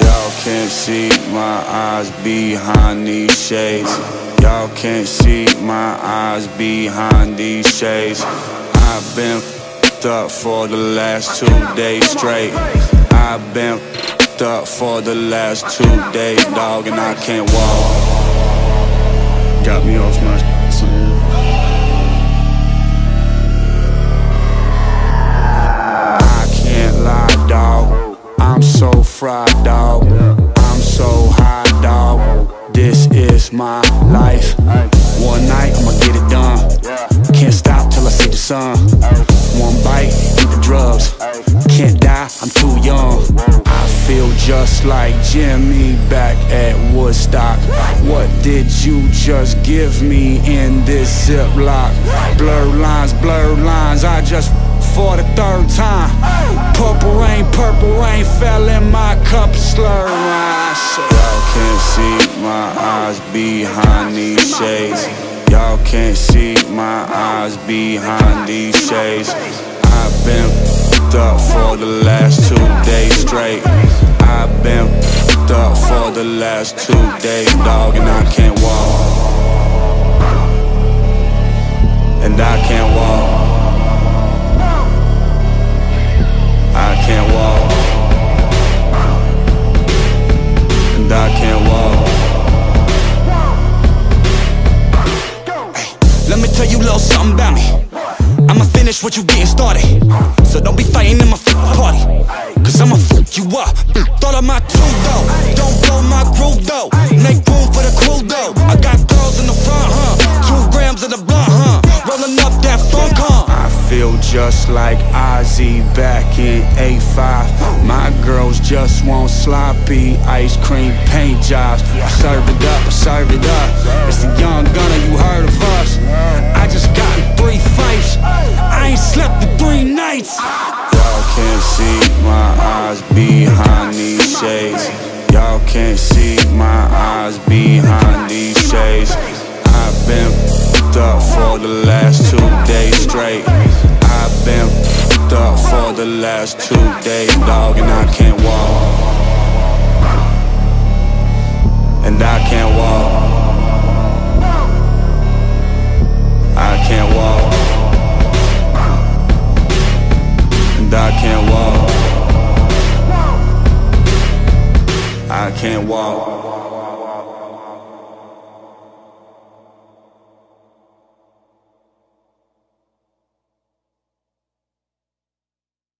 Y'all can't see my eyes behind these shades. Y'all can't see my eyes behind these shades. I've been up for the last two days straight. I've been up for the last two days, dog, and I can't walk. Got me off my fried, dog. I'm so high, dog. This is my life. One night, I'ma get it done. Can't stop till I see the sun. One bite, eat the drugs. Can't die, I'm too young. I feel just like Jimi back at Woodstock. What did you just give me in this ziplock? Blur lines, blur lines. I just for the third time. Purple rain, purple rain fell in my cup, slur. Y'all can't see my eyes behind these shades. Y'all can't see my eyes behind these shades. I've been up for the last two days straight. I've been up for the last two days, dog, and I can't walk. And I can't walk. Tell you a little something about me. I'ma finish what you getting started. So don't be fighting in my party. Cause I'ma fuck you up. Thought of my two though. Don't blow my groove though. Make room for the crew though. I got girls in the front, huh? Two grams of the blunt, huh? Rolling up that funk, huh? I feel just like Ozzy back in A5. My girls just want sloppy ice cream paint jobs. Serve it up, serve it up. It's nights. Y'all can't see my eyes behind these shades. Y'all can't see my eyes behind these shades. I've been up for the last two days straight. I've been up for the last two days, dog, and I can't walk. And I can't walk. I can't walk.